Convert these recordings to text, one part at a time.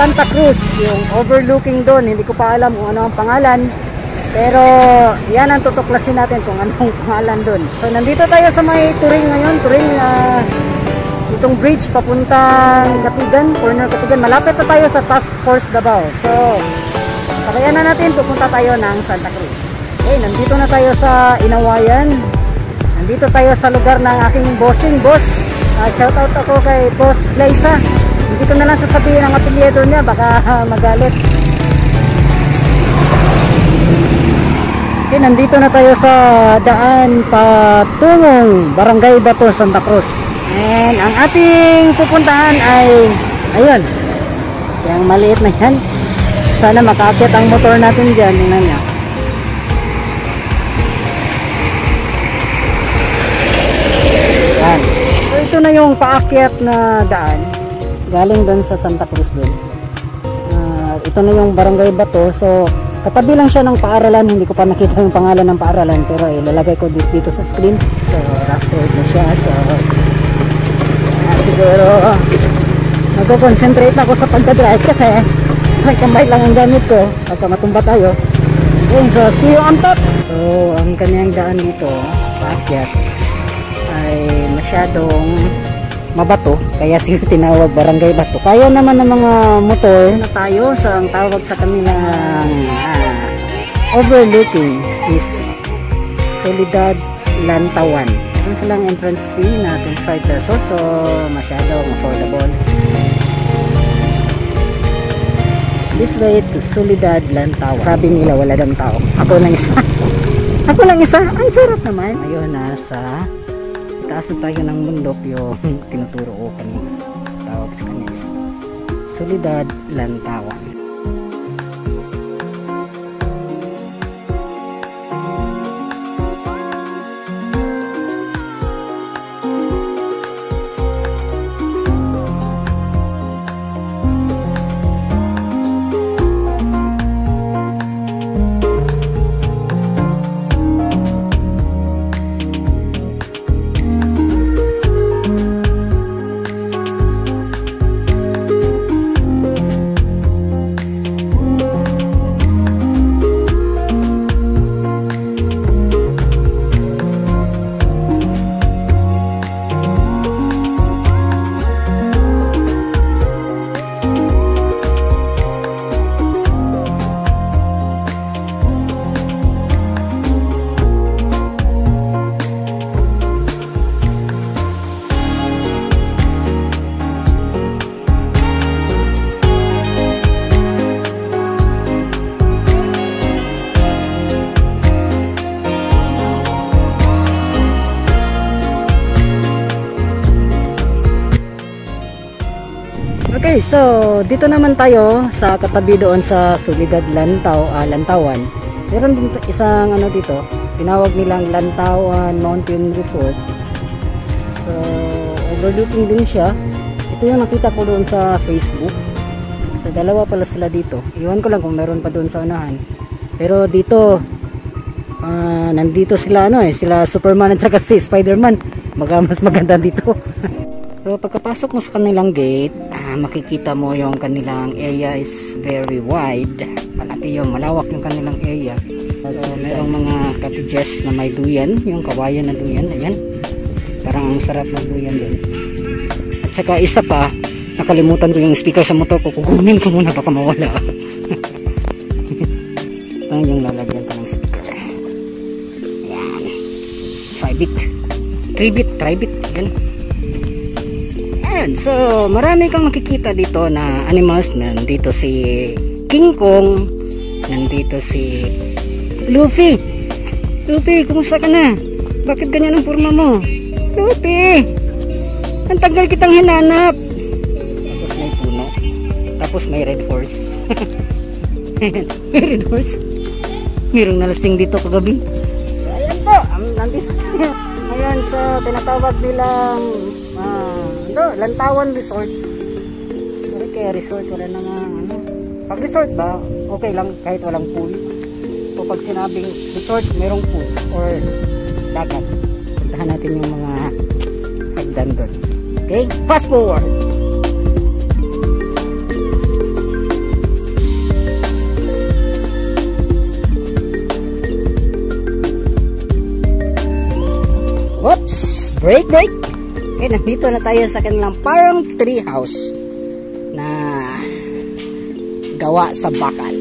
Cruz, yung overlooking doon. Hindi ko pa alam kung ano ang pangalan. Pero yan ang tutuklasin natin kung anong pangalan doon. So nandito tayo sa may Turing ngayon. Turing na itong bridge papuntang Katigan, corner Katigan. Malapit na tayo sa Task Force Davao. So sakayan na natin, pupunta tayo ng Santa Cruz. Okay, nandito na tayo sa Inawayan. Nandito tayo sa lugar ng aking bossing boss. Uh, shout out ako kay Boss Glaisa. Hindi ko na lang sasabihin ang apelyido niya, baka magalit. Okay, nandito na tayo sa daan patungong Barangay Bato, Santa Cruz. And ang ating pupuntahan ay, ayun, yung maliit na yan. Sana makakit ang motor natin dyan. Tingnan niya. Yan. So ito na yung paakyat na daan. Galing doon sa Santa Cruz doon. Uh, ito na yung Barangay Bato. So katabi lang siya ng paaralan. Hindi ko pa nakita yung pangalan ng paaralan. Pero ilalagay ko dito, dito sa screen. So rough road na siya. So uh, siguro magko-concentrate ako sa pagka-drive kasi sa kamay lang ang gamit ko pagka matumba tayo. Okay, so see you on top. So ang kanyang daan dito, paakyat ay masyadong mabato kaya siguro tinawag barangay bato. Kaya naman ng mga motor na tayo? Sa ang tawag sa kanilang uh, overlooking is Solidad Lantawan. Yung silang entrance fee na 25 pesos so masyadong affordable. This way to Solidad Lantawan. Sabi nila wala daw tao. Ako lang isa. Ako lang isa. Ang sarap naman. Ayun nasa taas na tayo ng bundok yung tinuturo ko kanina. Tawag sa kanya Solidad Lantawan So dito naman tayo sa katabi doon sa Solidad Lantaw, uh, Lantawan. Meron din isang ano dito, tinawag nilang Lantawan Mountain Resort. So, overlooking din siya. Ito yung nakita ko doon sa Facebook. So, dalawa pala sila dito. Iwan ko lang kung meron pa doon sa unahan. Pero dito, uh, nandito sila ano eh, sila Superman at saka si Spiderman. Baka mas maganda dito. So pagkapasok mo sa kanilang gate, ah, makikita mo yung kanilang area is very wide. Malaki yung malawak yung kanilang area. So merong mga cottages na may duyan, yung kawayan na duyan, ayan. Parang ang sarap ng duyan din. At saka isa pa, nakalimutan ko yung speaker sa motor ko. Kukunin ko muna baka mawala. Ito yung lalagyan ko ng speaker. Ayan. 5 bit. 3 bit, 3 bit. Ayan. Ayan, so marami kang makikita dito na animals. Nandito si King Kong. Nandito si Luffy. Luffy, kumusta ka na? Bakit ganyan ang forma mo? Luffy! Ang tagal kitang hinanap. Tapos may puno. Tapos may red horse. may red horse. Mayroong nalasing dito kagabi. Ayan po, um, nandito ngayon sa tinatawag nilang uh, ano, Lantawan Resort. Pero kaya resort, wala naman ano. Pag resort ba, okay lang kahit walang pool. O pag sinabing resort, merong pool or dagat. Puntahan natin yung mga hagdan doon. Okay, fast forward. Break break. Okay, nandito na tayo sa kanilang parang tree house na gawa sa bakal.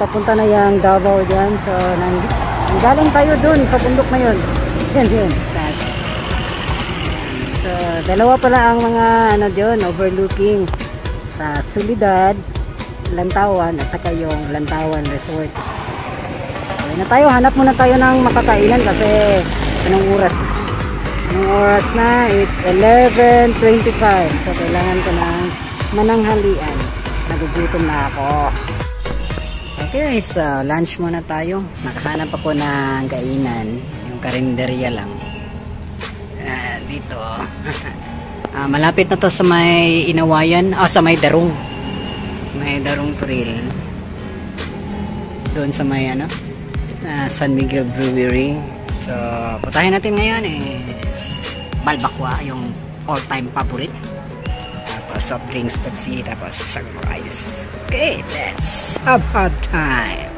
Papunta na yung Davao dyan. So, nang, galing tayo dun sa bundok na yun. Yan, yan. So, dalawa pala ang mga ano dyan, overlooking sa Solidad, Lantawan, at saka yung Lantawan Resort. Pauwi na tayo. Hanap muna tayo ng makakainan kasi anong oras na? Anong oras na? It's 11.25. So, kailangan ko ng mananghalian. Nagugutom na ako. Okay, so lunch muna tayo. Nakahanap ako ng kainan. Yung karinderya lang. Ah, dito. ah, malapit na to sa may inawayan. Ah, sa may darong. May darong trail. Doon sa may ano, ah, San Miguel Brewery. So, putahin natin ngayon is Balbakwa, yung all-time favorite. Soft drinks, Pepsi, tapos isang rice. Okay, let's have a time.